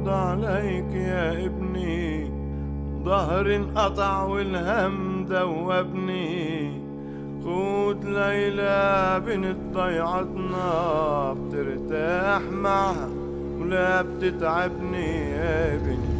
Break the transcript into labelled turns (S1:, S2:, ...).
S1: يرضى عليك يا ابني. ظهر انقطع والهم دوبني خود ليلى بنت ضيعتنا بترتاح معها ولا بتتعبني يا ابني.